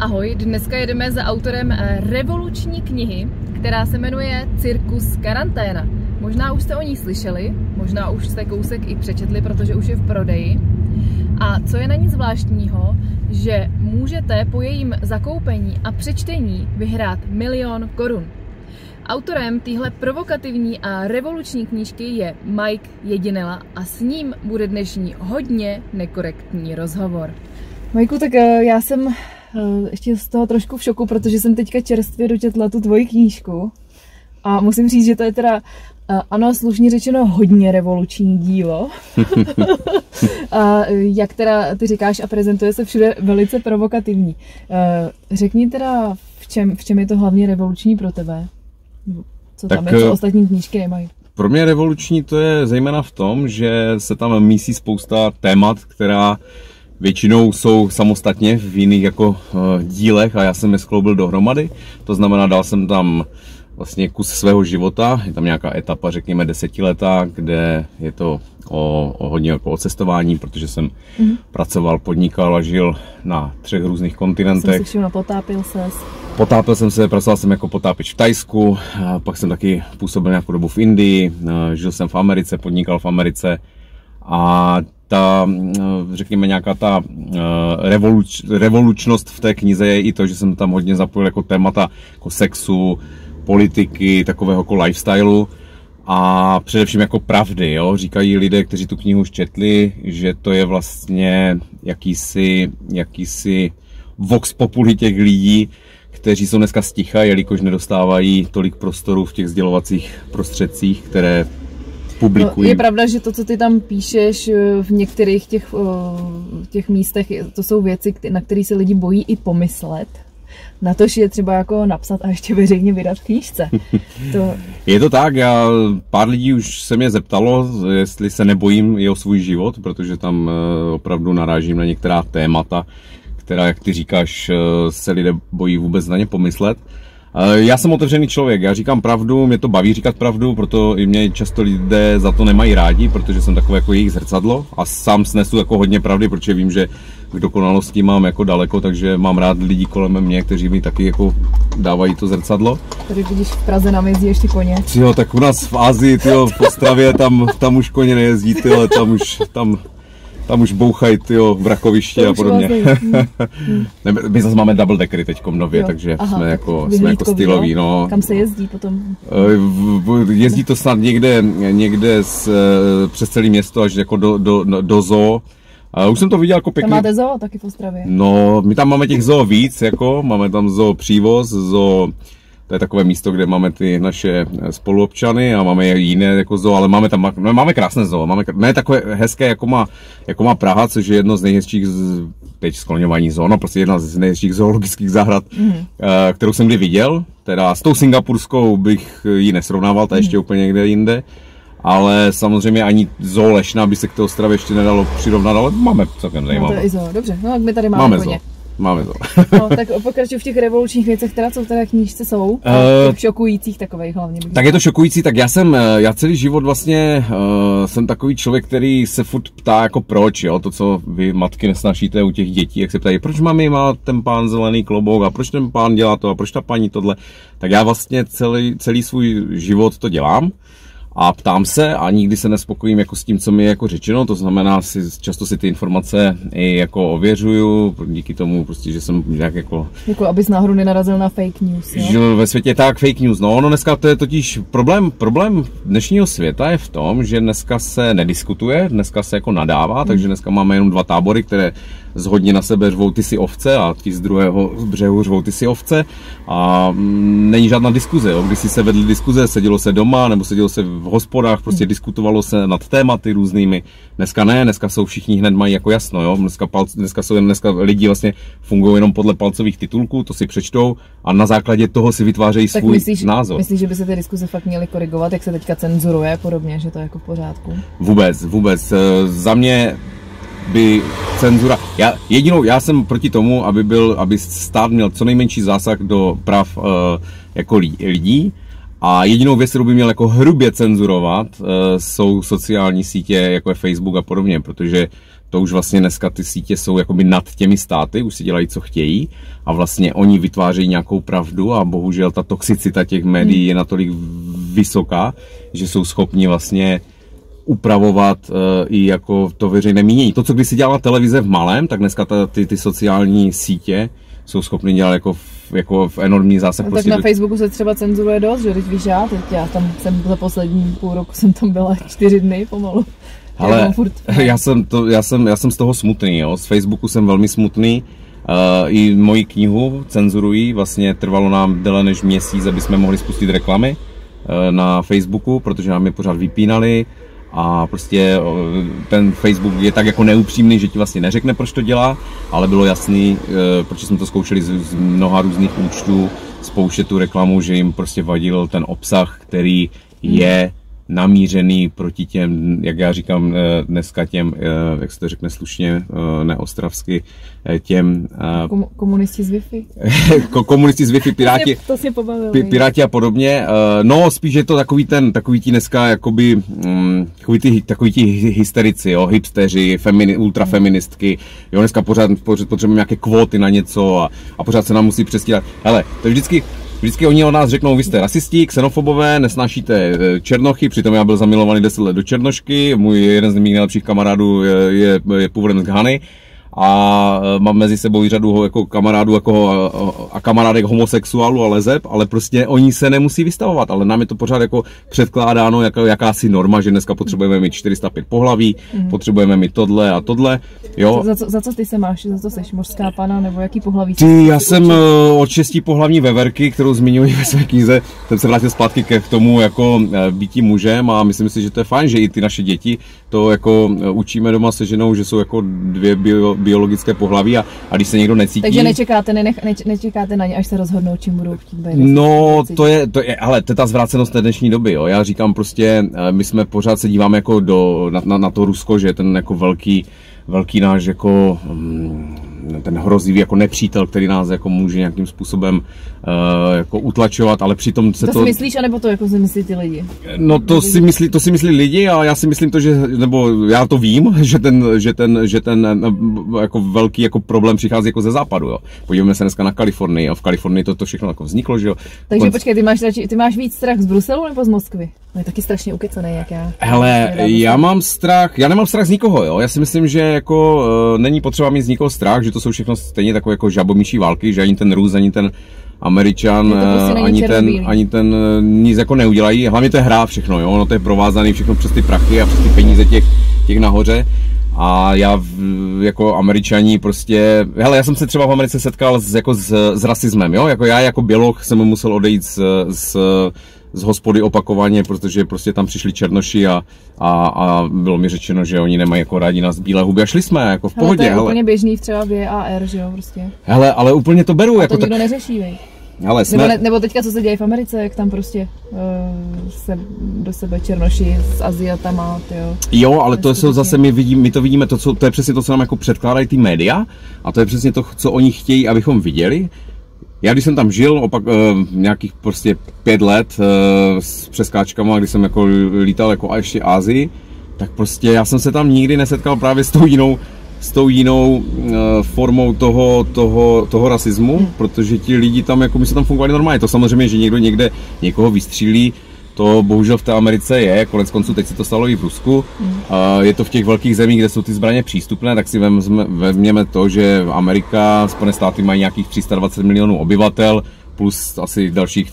Ahoj, dneska jedeme za autorem eh, revoluční knihy, která se jmenuje Cirkus karanténa. Možná už jste o ní slyšeli, možná už jste kousek i přečetli, protože už je v prodeji. A co je na ní zvláštního, že můžete po jejím zakoupení a přečtení vyhrát milion korun. Autorem téhle provokativní a revoluční knížky je Mike Jedinela a s ním bude dnešní hodně nekorektní rozhovor. Majku, tak eh, já jsem ještě z toho trošku v šoku, protože jsem teďka čerstvě dočetla tu tvoji knížku a musím říct, že to je teda eh, ano, slušně řečeno hodně revoluční dílo. a jak teda ty říkáš a prezentuje se všude velice provokativní. Řekni teda, v čem, v čem je to hlavně revoluční pro tebe? Co tam tak, je, co ostatní knížky nemají? Pro mě revoluční to je zejména v tom, že se tam mísí spousta témat, která většinou jsou samostatně v jiných jako uh, dílech a já jsem je skloubil dohromady. To znamená, dal jsem tam vlastně kus svého života, je tam nějaká etapa, řekněme desetiletá, kde je to o, o hodně jako o cestování, protože jsem mm-hmm. pracoval, podnikal a žil na třech různých kontinentech. Jsem si všimla, potápil se. Potápil jsem se, pracoval jsem jako potápič v Tajsku, pak jsem taky působil nějakou dobu v Indii, žil jsem v Americe, podnikal v Americe a ta, řekněme, nějaká ta revoluč, revolučnost v té knize je i to, že jsem tam hodně zapojil jako témata jako sexu, politiky, takového jako lifestylu a především jako pravdy. Jo? Říkají lidé, kteří tu knihu četli, že to je vlastně jakýsi, jakýsi vox populi těch lidí, kteří jsou dneska sticha, jelikož nedostávají tolik prostoru v těch sdělovacích prostředcích, které publikují. No, je pravda, že to, co ty tam píšeš eh, v některých těch, eh, těch místech, to jsou věci, na které se lidi bojí i pomyslet na to, že je třeba jako napsat a ještě veřejně vydat v knížce. To... Je to tak, já, pár lidí už se mě zeptalo, jestli se nebojím i o svůj život, protože tam eh, opravdu narážím na některá témata, která, jak ty říkáš, se lidé bojí vůbec na ně pomyslet. Eh, já jsem otevřený člověk, já říkám pravdu, mě to baví říkat pravdu, proto i mě často lidé za to nemají rádi, protože jsem takové jako jejich zrcadlo a sám snesu jako hodně pravdy, protože vím, že k dokonalosti mám jako daleko, takže mám rád lidí kolem mě, kteří mi taky jako dávají to zrcadlo. Tady vidíš v Praze nám jezdí ještě koně. Jo, tak u nás v Ázii, tyjo, v Ostravě, tam, tam už koně nejezdí, tyjo, tam už, tam tam už bouchají ty v rakovišti a podobně. hmm. My zase máme double deckery teď nově, jo. takže Aha, jsme, jako, jsme jako styloví. No. Kam se jezdí potom? Eh, jezdí to snad někde, někde z, eh, přes celé město až jako do, do, do zoo. A už jsem to viděl jako pěkně. Tam máte zoo taky v Ostravě? No, my tam máme těch zoo víc, jako, máme tam zoo přívoz, zoo to je takové místo, kde máme ty naše spoluobčany a máme jiné jako zoo, ale máme tam no, máme krásné zoo, máme ne takové hezké, jako má, jako má Praha, což je jedno z nejhezčích, teď skloňování zoo, no prostě jedna z nejhezčích zoologických zahrad, mm. kterou jsem kdy viděl, teda s tou singapurskou bych ji nesrovnával, ta ještě mm. úplně někde jinde, ale samozřejmě ani zoo Lešna by se k té Ostravě ještě nedalo přirovnat, ale máme celkem zajímavé. No to je i zoo, dobře, no my tady máme, máme koně. Zoo. Máme to. no, tak pokračuju v těch revolučních věcech, která co v té knížce jsou. Uh, šokujících takových hlavně. Tak je to šokující, tak já jsem, eh, já celý život vlastně uh, jsem takový člověk, který se furt ptá jako proč, jo, to, co vy matky nesnašíte u těch dětí, jak se ptají, proč mami má ten pán zelený klobouk a proč ten pán dělá to a proč ta paní tohle. Tak já vlastně celý, celý svůj život to dělám a ptám se a nikdy se nespokojím jako s tím, co mi je jako řečeno, to znamená, si, často si ty informace i jako ověřuju, díky tomu prostě, že jsem nějak jako... Jako abys náhodou nenarazil na fake news, jo? Žil ve světě tak, fake news, no, no dneska to je totiž problém, problém dnešního světa je v tom, že dneska se nediskutuje, dneska se jako nadává, hmm. takže dneska máme jenom dva tábory, které zhodně na sebe řvou ty si ovce a ti z druhého břehu řvou ty si ovce a mm, není žádná diskuze, jo. když si se vedly diskuze, sedělo se doma nebo sedělo se v hospodách, prostě diskutovalo se nad tématy různými. Dneska ne, dneska jsou všichni hned mají jako jasno, jo. Dneska, palc, dneska jsou dneska lidi vlastně fungují jenom podle palcových titulků, to si přečtou a na základě toho si vytvářejí tak svůj myslíš, názor. Myslíš, že by se ty diskuze fakt měly korigovat, jak se teďka cenzuruje podobně, že to je jako v pořádku? Vůbec, vůbec. Za mě by cenzura, já, jedinou, já jsem proti tomu, aby byl, aby stát měl co nejmenší zásah do práv uh, jako lidí, a jedinou věc, kterou by měl jako hrubě cenzurovat, uh, jsou sociální sítě, jako je Facebook a podobně, protože to už vlastně dneska ty sítě jsou jakoby nad těmi státy, už si dělají, co chtějí. A vlastně oni vytvářejí nějakou pravdu a bohužel ta toxicita těch médií hmm. je natolik vysoká, že jsou schopni vlastně upravovat uh, i jako to veřejné mínění. To, co by si dělala televize v malém, tak dneska ta, ty, ty sociální sítě jsou schopny dělat jako v, jako v enormní zásah. No, prostě tak na do... Facebooku se třeba cenzuruje dost, že když víš já, teď já tam jsem za poslední půl roku jsem tam byla čtyři dny pomalu. Ale furt, já, jsem to, já, jsem, já jsem z toho smutný, jo. z Facebooku jsem velmi smutný. Uh, I moji knihu cenzurují, vlastně trvalo nám déle než měsíc, aby jsme mohli spustit reklamy uh, na Facebooku, protože nám je pořád vypínali a prostě ten Facebook je tak jako neupřímný, že ti vlastně neřekne, proč to dělá, ale bylo jasný, e, proč jsme to zkoušeli z, z mnoha různých účtů, spouštět tu reklamu, že jim prostě vadil ten obsah, který je namířený proti těm, jak já říkám eh, dneska těm, eh, jak se to řekne slušně, eh, neostravsky, těm... komunisti z Wi-Fi. komunisti z Wi-Fi, piráti, to si pobavil, piráti a podobně. No, spíš je to takový ten, takový ti dneska, jakoby, mm, takový ty, takový ti hysterici, jo, hipsteři, femini, ultrafeministky, jo, dneska pořád, pořád potřebujeme nějaké kvóty na něco a, a pořád se nám musí přestírat. Hele, to je vždycky, Vždycky oni o nás řeknou, vy jste rasisti, xenofobové, nesnášíte eh, černochy, přitom já byl zamilovaný 10 let do Černošky, můj jeden z mých nejlepších kamarádů je, je, je původem z Ghany a e, mám mezi sebou i řadu jako kamarádů jako a, a kamarádek homosexuálů a lezeb, ale prostě oni se nemusí vystavovat, ale nám je to pořád jako předkládáno jako jakási norma, že dneska potřebujeme mít 405 pohlaví, mm. potřebujeme mít tohle a tohle, jo. Za, za, za co ty se máš, za co jsi mořská pana, nebo jaký pohlaví? Ty, já jsem e, od šestí pohlavní veverky, kterou zmiňuji ve své knize, jsem se vrátil zpátky ke k tomu jako e, býtí mužem a myslím si, že to je fajn, že i ty naše děti to jako učíme doma se ženou, že jsou jako dvě bio, biologické pohlaví a, a když se někdo necítí... Takže nečekáte, ne, ne, nečekáte na ně, až se rozhodnou, čím budou chtít být. No, to je, to je, ale to je ta zvrácenost té dnešní doby, jo. Já říkám prostě, eh, my jsme pořád se díváme jako do, na, na, na to Rusko, že je ten jako velký, velký náš jako um, ten hrozivý jako nepřítel, který nás jako může nějakým způsobem uh, jako utlačovat, ale přitom se to... To si myslíš, anebo to jako si myslí ty lidi? No to si myslí, to si myslí lidi a já si myslím to, že, nebo já to vím, že ten, že ten, že ten jako velký jako problém přichází jako ze západu, jo. Podívejme se dneska na Kalifornii a v Kalifornii to, to všechno jako vzniklo, že jo. Takže Konc... počkej, ty máš, ty máš víc strach z Bruselu nebo z Moskvy? No je taky strašně ukecaný, jak já. Hele, já mám strach, já nemám strach z nikoho, jo. Já si myslím, že jako uh, není potřeba mít z nikoho strach, že to jsou všechno stejně takové jako žabomíší války, že ani ten Rus, ani ten Američan, prostě ani ten, ani ten nic jako neudělají. Hlavně to je hra všechno, jo. No to je provázaný všechno přes ty prachy a přes ty peníze těch, těch nahoře. A já jako američaní prostě, hele, já jsem se třeba v Americe setkal s, jako s, s rasismem, jo, jako já jako běloch jsem musel odejít s, s z hospody opakovaně, protože prostě tam přišli černoši a, a, a bylo mi řečeno, že oni nemají jako rádi nás bílé huby a šli jsme jako v pohodě. Hele, to je hele. úplně běžný třeba v AR, že jo, prostě. Hele, ale úplně to beru. A jako to nikdo tak... neřeší, vej. Ale jsme... nebo, ne, nebo teďka, co se děje v Americe, jak tam prostě uh, se do sebe černoši s Aziatama, jo. Jo, ale to jsou zase, my, vidím, my to vidíme, to, co, to je přesně to, co nám jako předkládají ty média a to je přesně to, co oni chtějí, abychom viděli. Já když jsem tam žil opak uh, nějakých prostě pět let uh, s přeskáčkama, když jsem jako lítal jako a ještě Ázii, tak prostě já jsem se tam nikdy nesetkal právě s tou jinou s tou jinou uh, formou toho, toho, toho rasismu, protože ti lidi tam, jako my se tam fungovali normálně. To samozřejmě, že někdo někde někoho vystřílí, to bohužel v té Americe je, konec konců teď se to stalo i v Rusku. Mm. Je to v těch velkých zemích, kde jsou ty zbraně přístupné, tak si vezměme to, že Amerika, Spojené státy mají nějakých 320 milionů obyvatel, plus asi dalších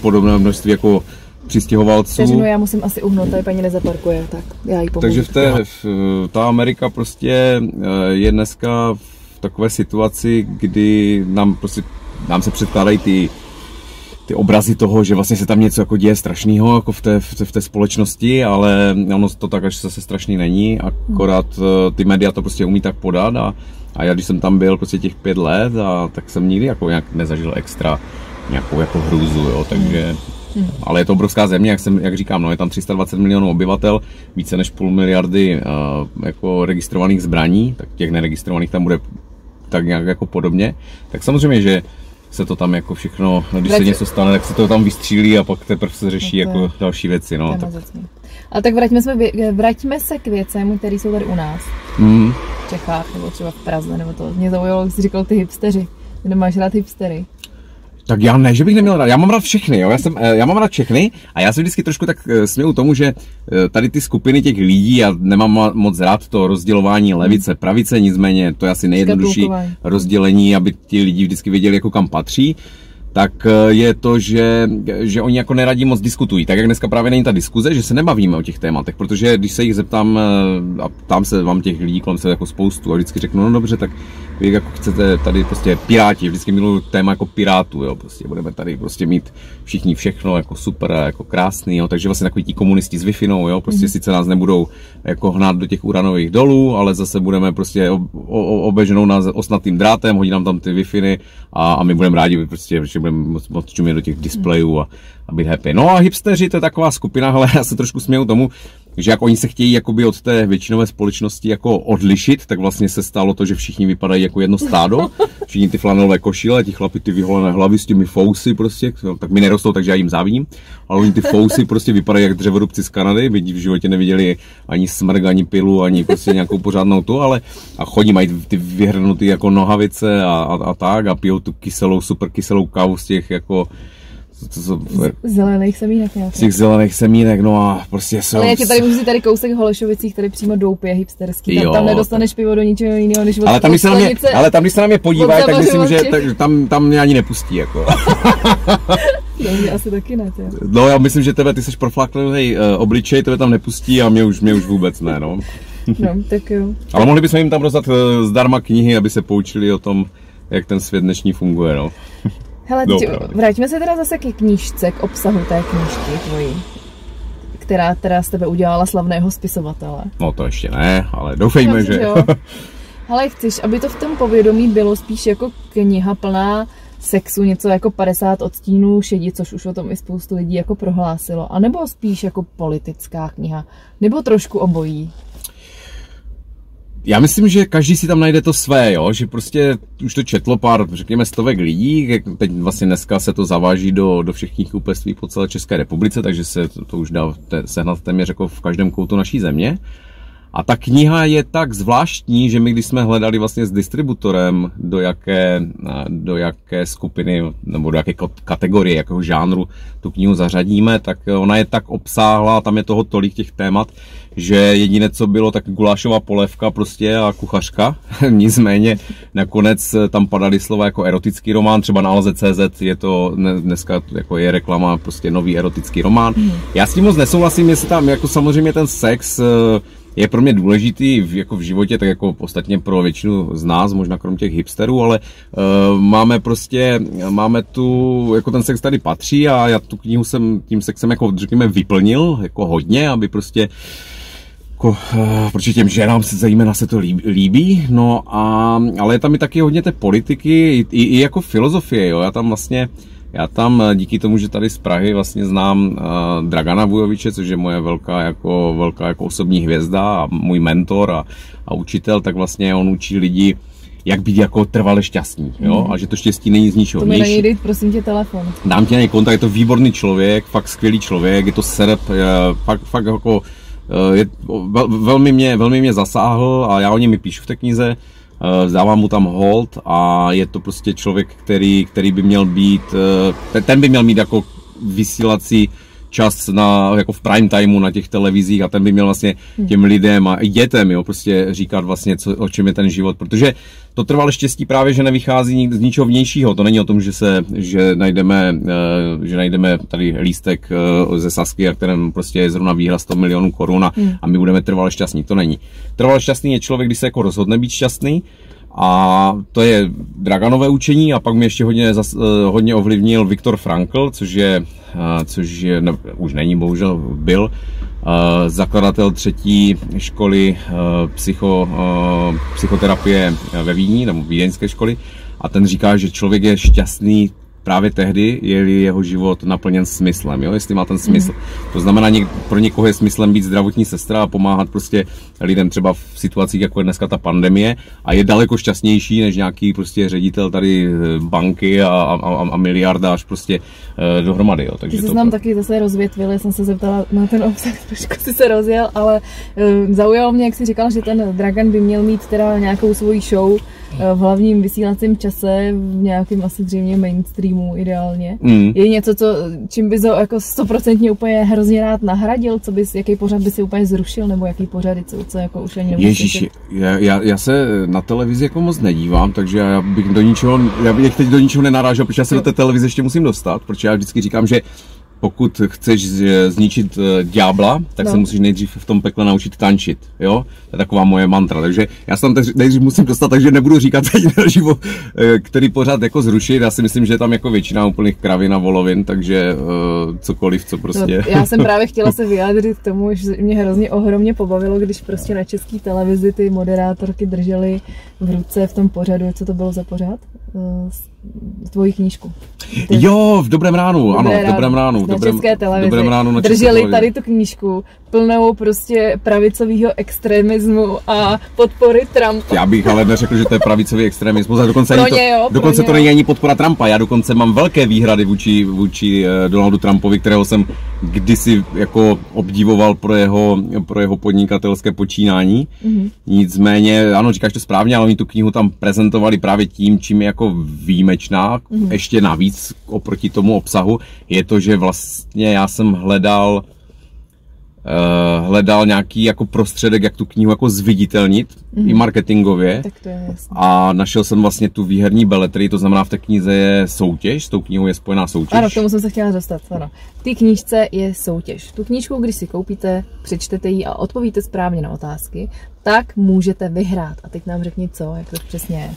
podobné množství jako přistěhovalců. Vteřinu, já musím asi uhnout, tady paní nezaparkuje, tak já jí pomůžu. Takže v té, v, ta Amerika prostě eh, je dneska v takové situaci, kdy nám prostě nám se předkládají ty ty obrazy toho, že vlastně se tam něco jako děje strašného jako v té, v, té, v té společnosti, ale ono to tak až zase strašný není, akorát hmm. ty média to prostě umí tak podat a, a já když jsem tam byl prostě těch pět let, a, tak jsem nikdy jako nějak nezažil extra nějakou jako hrůzu, jo, takže Hmm. Ale je to obrovská země, jak, jsem, jak říkám, no, je tam 320 milionů obyvatel, více než půl miliardy uh, jako registrovaných zbraní, tak těch neregistrovaných tam bude tak nějak jako podobně. Tak samozřejmě, že se to tam jako všechno, když Vrať- se něco stane, tak se to tam vystřílí a pak teprve se řeší to je- jako další věci. No. Tak. Ale tak vraťme se, vraťme se k věcem, které jsou tady u nás. mm, V Čechách, nebo třeba v Praze, nebo to. Mě zaujalo, jak jsi říkal ty hipsteři. Ty nemáš rád hipstery. Tak já ne, že bych neměl rád, já mám rád všechny, jo? Já, jsem, eh, já mám rád všechny a já se vždycky trošku tak eh, směju tomu, že eh, tady ty skupiny těch lidí, já nemám moc rád to rozdělování levice, pravice, nicméně to je asi nejjednodušší rozdělení, aby ti lidi vždycky věděli, jako kam patří tak eh, je to, že, že oni jako neradí moc diskutují. Tak jak dneska právě není ta diskuze, že se nebavíme o těch tématech, protože když se jich zeptám eh, a tam se vám těch lidí kolem se jako spoustu a vždycky řeknu, no dobře, tak vy jako chcete tady prostě piráti, vždycky miluju téma jako pirátů, jo, prostě budeme tady prostě mít všichni všechno jako super, jako krásný, jo, takže vlastně takový ti komunisti s wi jo, prostě mm. sice nás nebudou jako hnát do těch uranových dolů, ale zase budeme prostě ob, o, obeženou nás osnatým drátem, hodí nám tam ty wi a, a my budeme rádi, prostě, že budeme moc, moc čumět do těch displejů a, a být happy. No a hipsteři, to je taková skupina, ale já se trošku směju tomu, že jak oni se chtějí jakoby od té většinové společnosti jako odlišit, tak vlastně se stalo to, že všichni vypadají jako jedno stádo. Všichni ty flanelové košile, ti chlapi ty vyholené hlavy s těmi fousy prostě, no, tak mi nerostou, takže já jim závidím, ale oni ty fousy prostě vypadají jak dřevorubci z Kanady, vidí v životě neviděli ani smrk, ani pilu, ani prostě nějakou pořádnou tu, ale a chodí, mají ty vyhrnutý jako nohavice a, a, a tak a pijou tu kyselou, super kyselou kávu z těch jako to, to, to, Zelených semínek z nějakých. těch zelených semínek, no a prostě jsou... Ale já ti tady můžu tady kousek Holešovicích, tady přímo doupě hipsterský. Tam, Jo, tam nedostaneš pivo do ničeho jiného, než Ale tam, když se na mě, ale tam, když se na mě podívají, tak myslím, že tak, tam, tam mě ani nepustí. Jako. Mě asi taky ne, ty. No já myslím, že tebe, ty jsi profláknutý uh, obličej, tebe tam nepustí a mě už, mě už vůbec ne, no. No, tak jo. Ale mohli bychom jim tam rozdat uh, zdarma knihy, aby se poučili o tom, jak ten svět dnešní funguje, no. Hele, teď vraťme se teda zase ke knížce, k obsahu té knížky tvojí, která teda z tebe udělala slavného spisovatele. No to ještě ne, ale doufejme, že... jo. Ale chceš, aby to v tom povědomí bylo spíš jako kniha plná sexu, něco jako 50 odstínů šedi, což už o tom i spoustu lidí jako prohlásilo, a nebo spíš jako politická kniha, nebo trošku obojí. Já myslím, že každý si tam najde to své, jo? že prostě už to četlo pár, řekněme, stovek lidí, teď vlastně dneska se to zaváží do, do všech knihkupectví po celé České republice, takže se to, to už dá te, sehnat téměř jako v každém koutu naší země. A ta kniha je tak zvláštní, že my když jsme hledali vlastně s distributorem, do jaké, do jaké skupiny nebo do jaké kategorie, jakého žánru tu knihu zařadíme, tak ona je tak obsáhlá, tam je toho tolik těch témat, že jediné, co bylo, tak gulášová polévka prostě a kuchařka. Nicméně nakonec tam padaly slova jako erotický román, třeba na Alze.cz je to dne- dneska jako je reklama prostě nový erotický román. Já s tím moc nesouhlasím, jestli tam jako samozřejmě ten sex eh, je pro mě důležitý v, jako v životě, tak jako ostatně pro většinu z nás, možná krom těch hipsterů, ale uh, máme prostě, máme tu, jako ten sex tady patří a já tu knihu jsem tím sexem jako řekněme vyplnil, jako hodně, aby prostě jako, uh, protože těm ženám se zejména se to líbí, líbí, no a, ale je tam i taky hodně té politiky, i, i, i jako filozofie, jo, já tam vlastně, já tam eh, díky tomu, že tady z Prahy vlastně znám uh, Dragana Vujoviče, což je moje velká jako, velká jako osobní hvězda a můj mentor a, a učitel, tak vlastně on učí lidi, jak být jako trvale šťastní, jo, Mhm. a že to štěstí není z ničeho To mi na něj prosím tě, telefon. Dám ti na něj kontakt, je to výborný člověk, fakt skvělý člověk, je to serb, je, fakt, fakt jako, eh, je, vel, velmi, mě, velmi mě zasáhl a já o něm píšu v té knize, eh, dávám mu tam hold a je to prostě člověk, který, který by měl být, eh, ten by měl mít jako vysílací čas na, jako v prime timeu na těch televizích a ten by měl vlastně těm lidem a i dětem, jo, prostě říkat vlastně, co, o čem je ten život, protože to trvalé štěstí právě, že nevychází z ničeho vnějšího, to není o tom, že se, že najdeme, eh, že najdeme tady lístek eh, ze Sasky, a kterém prostě je zrovna výhra 100 milionů korun a, a my budeme trvale šťastní, to není. Trvale šťastný je člověk, když se jako rozhodne být šťastný, a to je Draganové učení a pak mě ještě hodně, eh, hodně ovlivnil Viktor Frankl, což je, eh, což je ne, už není, bohužel byl, eh, zakladatel třetí školy psycho, psychoterapie ve Vídni, nebo vídeňské školy. A ten říká, že člověk je šťastný právě tehdy je jeho život naplněn smyslem, jo? jestli má ten smysl. Mm. To znamená, něk, pro někoho je smyslem být zdravotní sestra a pomáhat prostě lidem třeba v situacích, jako je dneska ta pandemie a je daleko šťastnější než nějaký prostě ředitel tady eh, banky a, a, a miliardář prostě uh, dohromady. Jo? Takže Ty se to... nám taky zase rozvětvili, jsem se zeptala na ten obsah, trošku si se rozjel, ale uh, zaujalo mě, jak jsi říkal, že ten Dragan by měl mít teda nějakou svoji show, Eh, v hlavním vysílacím čase, v nějakém asi zřejmě mainstreamu ideálně. Mm. Je něco, co, čím bys ho jako stoprocentně úplně hrozně rád nahradil, co bys, jaký pořad by si úplně zrušil, nebo jaký pořady, co, co jako už ani Ježíš, já, já, já, se na televizi jako moc nedívám, takže já bych do ničeho, já bych teď do ničeho nenarážel, protože já se do té televize ještě musím dostat, protože já vždycky říkám, že pokud chceš zničit eh, ďábla, tak no. se musíš nejdřív v tom pekle naučit tančit, jo? To je taková moje mantra, takže já se tam nejdřív musím dostat, takže nebudu říkat teď naživo, eh, který pořád jako zrušit, já si myslím, že je tam jako většina úplných kravin a volovin, takže uh, cokoliv, co prostě... No, já jsem právě chtěla se vyjádřit k tomu, že mě hrozně ohromně pobavilo, když prostě na české televizi ty moderátorky držely v ruce v tom pořadu, co to bylo za pořád? Uh, tvoji knížku. Ty... Jo, v Dobrém ránu, ano, v Dobrém ránu. V dobrém, České televizi. Dobrém na Drželi tady tu knížku plnou prostě pravicového extremismu a podpory Trumpa. Já bych ale neřekl, že to je pravicový extremismus, a dokonce, ani to, jo, dokonce to není ani podpora Trumpa. Já dokonce mám velké výhrady vůči, vůči eh, Donaldu Trumpovi, kterého jsem kdysi jako obdivoval pro jeho, pro jeho podnikatelské počínání. Mm-hmm. Nicméně, ano, říkáš to správně, ale oni tu knihu tam prezentovali právě tím, čím je jako výjimečná, mm-hmm. ještě navíc oproti tomu obsahu, je to, že vlastně já jsem hledal uh, hledal nějaký jako prostředek, jak tu knihu jako zviditelnit mm-hmm. i marketingově. Tak to je A našel jsem vlastně tu výherní beletry, to znamená v té knize je soutěž, s tou knihou je spojená soutěž. Ano, k tomu jsem se chtěla dostat, ano. V té knížce je soutěž. Tu knížku, když si koupíte, přečtete ji a odpovíte správně na otázky, tak můžete vyhrát. A teď nám řekni co, jak to přesně je. E,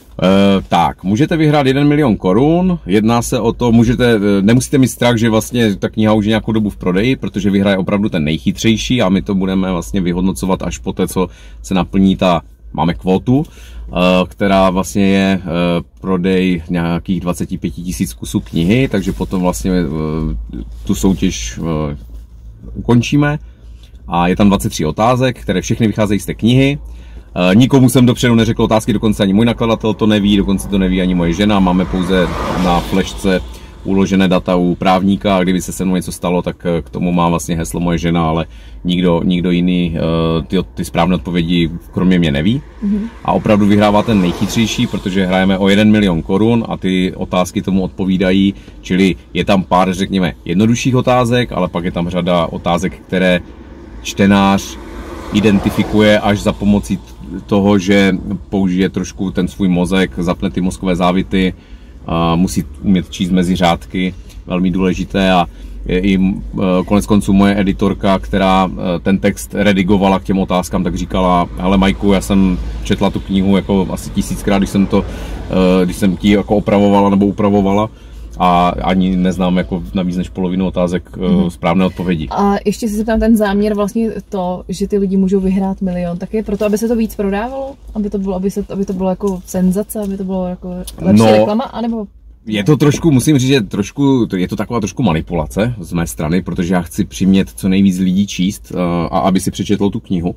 tak, můžete vyhrát 1 milion korun, jedná se o to, můžete, eh, nemusíte mít strach, že vlastně ta kniha už je nějakou dobu v prodeji, protože vyhraje opravdu ten nejchytřejší a my to budeme vlastně vyhodnocovat až po té, co se naplní ta, máme kvotu, eh, která vlastně je prodej nějakých 25 tisíc kusů knihy, takže potom vlastně tu soutěž ukončíme a je tam 23 otázek, které všechny vycházejí z té knihy. E, nikomu jsem dopředu neřekl otázky, dokonce ani můj nakladatel to neví, dokonce to neví ani moje žena. Máme pouze na flešce uložené data u právníka a kdyby se se mnou něco stalo, tak e, k tomu má vlastně heslo moje žena, ale nikdo, nikdo jiný e, ty, ty správné odpovědi kromě mě neví. Mm-hmm. A opravdu vyhrává ten nejchytřejší, protože hrajeme o 1 milion korun a ty otázky tomu odpovídají, čili je tam pár, řekněme, jednodušších otázek, ale pak je tam řada otázek, které čtenář identifikuje až za pomocí toho, že použije trošku ten svůj mozek, zapne ty mozkové závity, a musí umět číst mezi řádky, velmi důležité. A i e, konec konců moje editorka, která e, ten text redigovala k těm otázkám, tak říkala, hele Majku, já jsem četla tu knihu jako asi tisíckrát, když jsem to, e, když jsem ti jako opravovala nebo upravovala, a ani neznám jako na víc než polovinu otázek mm-hmm. správné odpovědi. A ještě si zeptám ten záměr vlastně to, že ty lidi můžou vyhrát milion, tak je proto, aby se to víc prodávalo? Aby to bylo, aby, se, aby to bylo jako senzace, aby to bylo jako lepší no, reklama, anebo je to trošku, musím říct, že trošku, je to taková trošku manipulace z mé strany, protože já chci přimět co nejvíc lidí číst eh, a aby si přečetl tu knihu,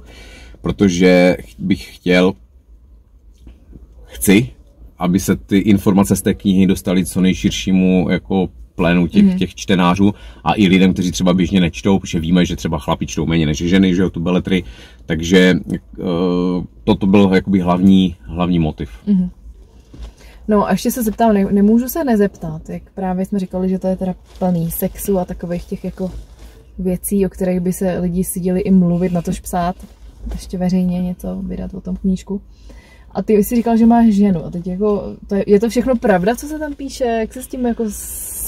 protože bych chtěl, chci, aby se ty informace z té knihy dostaly co nejširšímu jako plénu těch, mm. těch čtenářů a i lidem, kteří třeba běžně nečtou, protože víme, že třeba chlapi čtou méně než ženy, že jo, tu beletry, takže uh, toto byl jakoby hlavní, hlavní motiv. Mm. No a ještě se zeptám, ne, nemůžu se nezeptat, jak právě jsme říkali, že to je teda plný sexu a takových těch jako věcí, o kterých by se lidi siděli i mluvit, na tož psát, ještě veřejně něco, vydat o tom knížku. A ty jsi říkal, že máš ženu. A teď jako, to je, je to všechno pravda, co se tam píše? Jak se s tím jako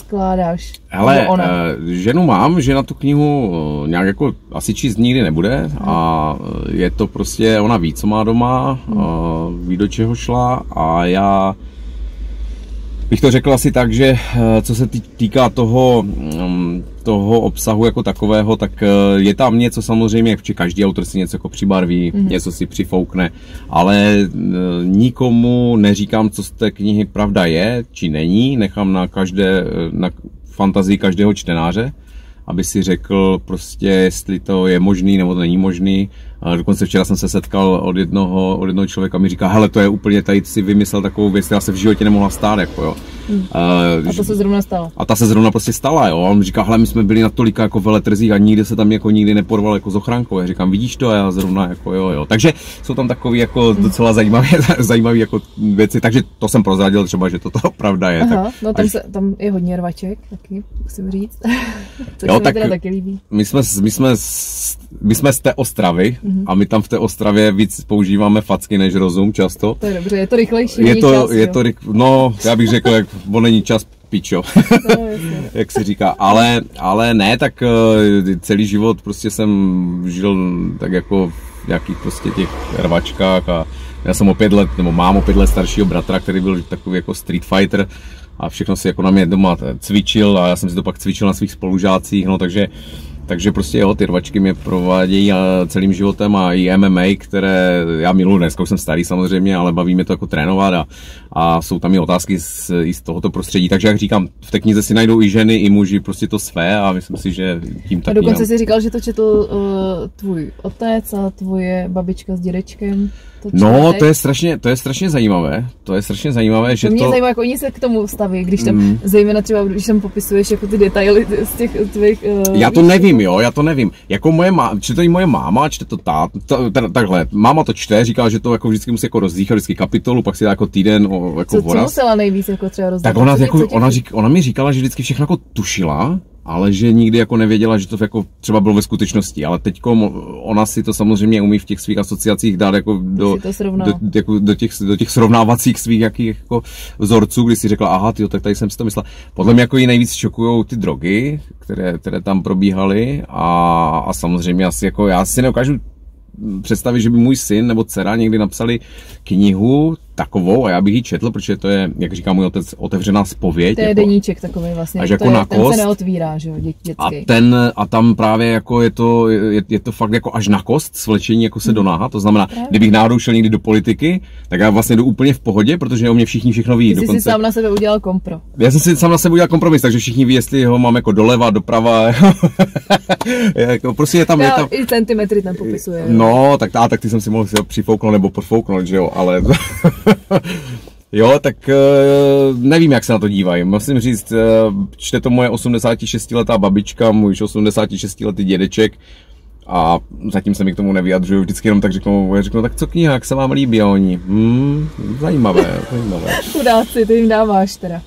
skládáš? Ale ona? Uh, ženu mám, že na tu knihu uh, nějak jako asi číst nikdy nebude hmm. a eh, je to prostě, ona ví, co má doma, hmm. ví, do čeho šla a já bych to řekl asi tak, že eh, co se týká toho, mm, toho obsahu jako takového, tak eh, je tam něco samozřejmě, jak každý autor si něco jako přibarví, mm-hmm. něco si přifoukne, ale eh, nikomu neříkám, co z té knihy pravda je, či není, nechám na každé, na fantazii každého čtenáře, aby si řekl prostě, jestli to je možný nebo to není možný. A dokonce včera jsem se setkal od jednoho, od jednoho člověka, mi říká, hele, to je úplně tady si vymyslel takovou věc, která se v životě nemohla stát, jako jo. Hmm. Uh, a to se zrovna stalo. A ta se zrovna prostě stala, jo. A on říká, hele, my jsme byli na tolika jako veletrzích a nikdy se tam jako nikdy neporval jako s ochrankou. Já říkám, vidíš to? A já zrovna jako jo, jo. Takže jsou tam takové jako hmm. docela zajímavé, zajímavé jako věci, takže to jsem prozradil třeba, že to, to pravda je. Aha, tak, no tam, až... se, tam je hodně rvaček, taky musím říct. Což jo, tak, teda taky líbí. My jsme, my jsme, my jsme z té Ostravy mm-hmm. a my tam v té Ostravě víc používáme facky než rozum často. To je dobře, je to rychlejší. Je to, čas, je to rychl, no, já bych řekl, jak on není čas pičo, no, jak se říká. Ale, ale ne, tak uh, celý život prostě jsem žil tak jako v nějakých prostě těch rvačkách a já jsem o pět let, nebo mám o pět let staršího bratra, který byl takový jako street fighter a všechno si jako na mě doma cvičil a já jsem si to pak cvičil na svých spolužácích, no takže takže prostě jo, ty rvačky mě provádějí celým životem a i MMA, které já miluji, dneska už jsem starý samozřejmě, ale baví mě to jako trénovat a, a jsou tam i otázky z, i z tohoto prostředí. Takže jak říkám, v té knize si najdou i ženy, i muži, prostě to své a myslím si, že tím tak. A dokonce si říkal, že to četl uh, tvůj otec a tvoje babička s dědečkem. To no, to je, strašně, to je strašně zajímavé. To je strašně zajímavé, že to... Mě to... zajímá, jak oni se k tomu staví, když tam, mm. zejména třeba, když tam popisuješ jako ty detaily z těch tvých... Uh, já to nevím, jo, já to nevím. Jako moje máma, čte to i moje máma, čte to tá, ta, takhle, máma to čte, říká, že to jako vždycky musí jako rozdýchat vždycky kapitolu, pak si dá jako týden o, jako co, co musela nejvíc jako třeba rozdýchat? Tak ona, jako, ona, řík, ona mi říkala, že vždycky všechno jako tušila, ale že nikdy jako nevěděla, že to jako třeba bylo ve skutečnosti. Ale teď ona si to samozřejmě umí v těch svých asociacích dát jako do, do, jako do, těch, do těch srovnávacích svých jakých jako vzorců, kdy si řekla, aha, tyjo, tak tady jsem si to myslela. Podle mě jako ji nejvíc šokují ty drogy, které, které tam probíhaly a, a samozřejmě asi jako já si neukážu představit, že by můj syn nebo dcera někdy napsali knihu takovou a já bych ji četl, protože to je, jak říká můj otec, otevřená spověď. To je jako, deníček takový vlastně. Až jako je, na kost. Ten se neotvírá, že jo, dě, dětský. A, ten, a tam právě jako je to, je, je to fakt jako až na kost, svlečení jako se hmm. do náha, to znamená, právě. kdybych náhodou šel někdy do politiky, tak já vlastně jdu úplně v pohodě, protože o mě všichni všechno ví. Ty Dokonce... jsi si sám na sebe udělal kompro. Já jsem si sám na sebe udělal kompromis, takže všichni ví, jestli ho mám jako doleva, doprava. jako, prostě je tam, já, je tam... I centimetry tam popisuje. No, tak, a, tak ty jsem si mohl si přifouknout nebo podfouknout, že jo, ale Jo, tak eh, nevím, jak se na to dívají. Musím říct, eh, čte to moje 86-letá babička, můj 86-letý dědeček a zatím se mi k tomu nevyjadřuju, vždycky jenom tak řeknu, řeknu, tak co kniha, jak se vám líbí a oni, hmm, zajímavé, zajímavé. Chudáci, ty jim dáváš teda.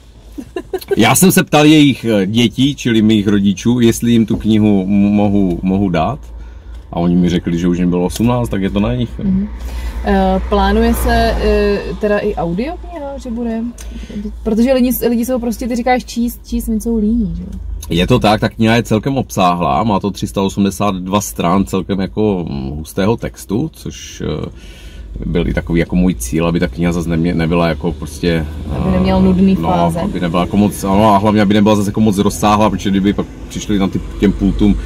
Já jsem se ptal jejich eh, dětí, čili mých rodičů, jestli jim tu knihu mohu, mohu dát. A oni mi řekli, že už jim bylo 18, tak je to na nich. Mm-hmm. Uh, plánuje se uh, teda i audio kniha, že bude? Protože lidi, lidi jsou prostě, ty říkáš číst, číst, jsou líní, že je to tak, ta kniha je celkem obsáhlá, má to 382 stran celkem jako hm, hustého textu, což uh, byl i takový jako můj cíl, aby ta kniha zase nemě, nebyla jako prostě... Aby neměl nudný no, fáze. aby nebyla jako moc, no, a hlavně aby nebyla zase jako moc rozsáhlá, protože kdyby pak přišli na ty, těm pultům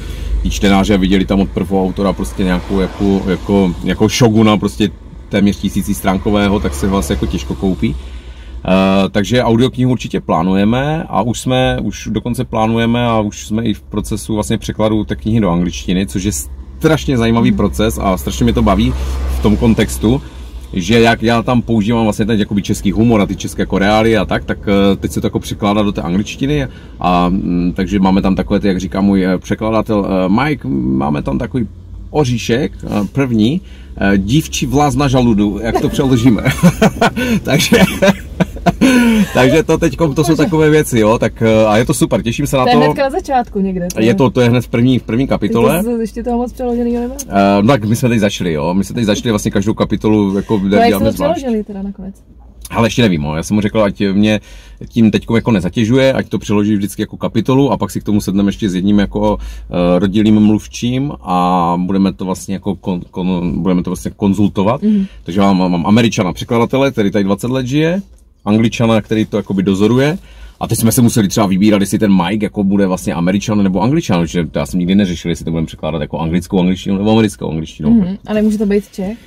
tí čtenáři a viděli tam od prvního autora prostě nějakou jako, jako, jako šoguna prostě téměř tisící stránkového, tak se ho asi jako těžko koupí. Uh, takže audioknihu určitě plánujeme a už jsme, už dokonce plánujeme a už jsme i v procesu vlastně překladu té knihy do angličtiny, což je strašně zajímavý mm. proces a strašně mě to baví v tom kontextu, že jak já tam používám vlastně ten jakoby český humor a ty české koreály a tak, tak eh, teď se to jako překládá do té angličtiny a mm, takže máme tam takové, ty, jak říká můj eh, překladatel Mike, máme tam takový oříšek, první, dívčí vlaz na žaludu, jak to přeložíme. takže Takže to teď to jsou takové věci, jo, tak eh, a je to super, těším se na to. To je hned na začátku někde. To je. je to, to je hned v první, v první kapitole. Ty to ještě toho moc přeložený nebo? Uh, tak my jsme teď začali, jo, my jsme teď začali vlastně každou kapitolu jako no, jak přeložili teda nakonec? Ale ještě nevím, já jsem mu řekl, ať mě tím teď jako nezatěžuje, ať to přeloží vždycky jako kapitolu a pak si k tomu sedneme ještě s jedním jako uh, rodilým mluvčím a budeme to vlastně jako kon, kon, budeme to vlastně konzultovat. Mm-hmm. Takže mám, mám američana překladatele, který tady 20 let žije, angličana, který to jakoby dozoruje. A teď jsme se museli třeba vybírat, jestli ten Mike jako bude vlastně američan nebo angličan, že já jsem nikdy neřešil, jestli to budeme překládat jako anglickou angličtinu nebo americkou angličtinu. Mm-hmm. A nemůže to být Čech?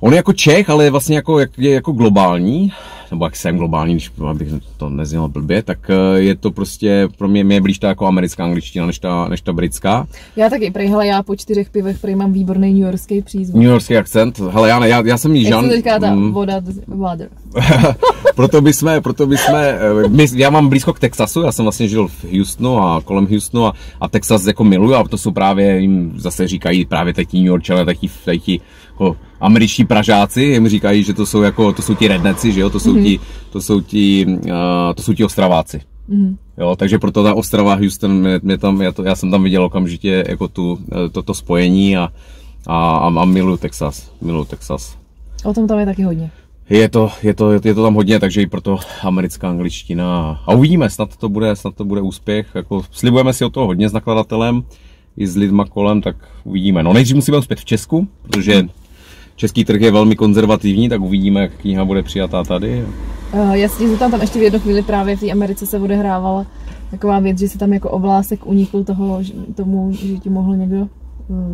On je jako Čech, ale je vlastně jako, jak, je jako globální, nebo jak jsem globální, když bych to neznělo blbě, tak eh, je to prostě, pro mě, mě je blíž ta jako americká angličtina, než ta, než ta britská. Já taky, prej, hele, já po čtyřech pivech prej mám výborný New Yorkský přízvuk. New Yorkský akcent, hele, já, já, já jsem jí Jak říká ta Mm. voda, water. proto by jsme, proto by jsme, eh, my, já mám blízko k Texasu, já jsem vlastně žil v Houstonu a kolem Houstonu a, a Texas jako miluju a to jsou právě, jim zase říkají právě teď New Yorkčané, taky, taky jako američtí pražáci, jim říkají, že to jsou jako, to jsou ti redneci, že jo, to jsou Mhm. ti, to jsou ti, uh, to jsou ti ostraváci. Mhm. Jo, takže proto ta Ostrava Houston, mě, mě tam, já, to, já jsem tam viděl okamžitě jako tu, eh, to, to spojení a, a, a, a miluju Texas, miluju Texas. O tom tam je taky hodně. Je to, je, to, je to tam hodně, takže i proto americká angličtina. A uvidíme, snad to bude, snad to bude úspěch. Jako, slibujeme si o toho hodně s nakladatelem, i s lidma kolem, tak uvidíme. No nejdřív musíme uspět v Česku, protože český trh je velmi konzervativní, tak uvidíme, jak kniha bude přijatá tady. Uh, já tě zeptám, tam ještě v jednu chvíli právě v té Americe se odehrávala taková věc, že se tam jako ovlásek unikl toho, že- tomu, že ti mohl někdo uh,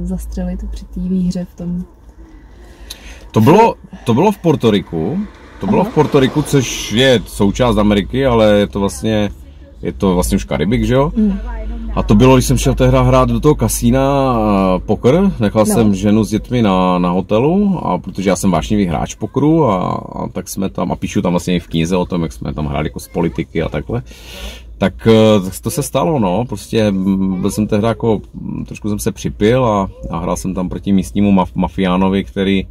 zastřelit při té výhře v tom. To bylo, to bylo v Portoriku, to bylo Aha. v Portoriku, což je součást Ameriky, ale je to vlastně, je to vlastně už Karibik, že jo? Mm. A to bylo, když jsem šel tehdy hrát do toho kasína uh, poker, nechal No. jsem ženu s dětmi na, na hotelu, a protože já jsem vášnivý hráč pokru a, a, tak jsme tam, a píšu tam vlastně i v knize o tom, jak jsme tam hráli jako z politiky a takhle. Tak eh, to se stalo, no, prostě byl jsem tehdy jako, trošku jsem se připil a, a hrál jsem tam proti místnímu maf, mafiánovi, který,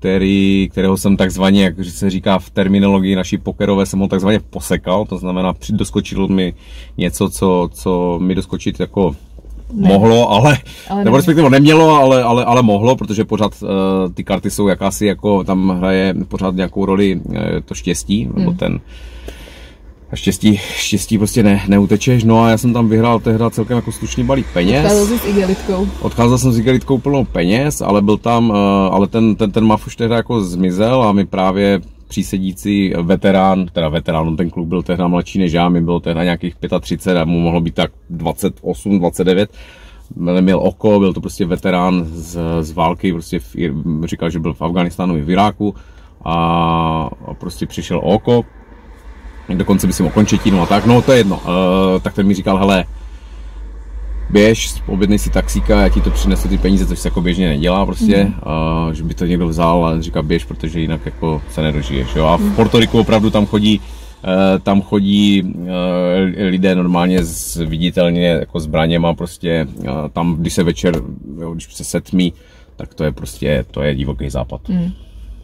který, kterého jsem takzvaně, jak se říká v terminologii naší pokerové, jsem ho takzvaně posekal, to znamená, při- doskočil mi něco, co, co mi doskočit jako Ne. mohlo, ale, Ale nebo ne. respektive nemělo, ale, ale, ale mohlo, protože pořád uh, ty karty jsou jakási jako, tam hraje pořád nějakou roli uh, to štěstí, nebo Hmm. ten a štěstí, štěstí prostě ne, neutečeš, no a já jsem tam vyhrál tehdy celkem jako slušný balík peněz. Odcházel jsi s igelitkou. Odcházel jsem s igelitkou plnou peněz, ale byl tam, eh, ale ten, ten, ten maf už tehdy jako zmizel a mi právě přísedící veterán, teda veterán, on ten kluk byl tehdy mladší než já, mi bylo tehdy nějakých 35 a mu mohlo být tak 28, 29. Měl oko, byl to prostě veterán z, z války, prostě v, říkal, že byl v Afganistánu i v Iráku a, a prostě přišel oko, dokonce by si mohl končetinu a tak, no to je jedno. Uh, tak ten mi říkal, hele, běž, objednej si taxíka, já ti to přinesu ty peníze, což se jako běžně nedělá prostě, mm. uh, že by to někdo vzal a říká běž, protože jinak jako se nedožiješ, jo. A v Portoriku opravdu tam chodí Uh, tam chodí uh, lidé normálně s viditelně jako zbraněma prostě, uh, tam když se večer, jo, když se setmí, tak to je prostě, to je divoký západ. Mm.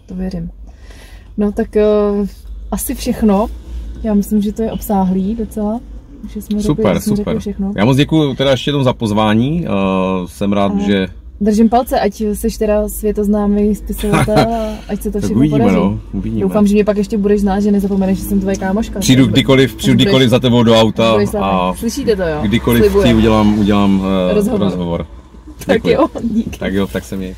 To věřím. No tak uh, asi všechno. Já myslím, že to je obsáhlý docela. Že jsme řekli, Super, jsme super. Řekli všechno. Já moc děkuji teda ještě jednou za pozvání, uh, jsem rád, A- že Držím palce, ať jsi teda světoznámý spisovatel a ať se to všechno uvidíme, podaří. no, uvidíme. Doufám, že mě pak ještě budeš znát, že nezapomeneš, že jsem tvoje kámoška. Přijdu kdykoliv, přijdu budeš- kdykoliv za tebou do auta a Slyšíte to, jo? kdykoliv Slibujem. ti udělám, udělám uh, Rozhovor. rozhovor. Tak jo, díky. Tak jo, tak se měj.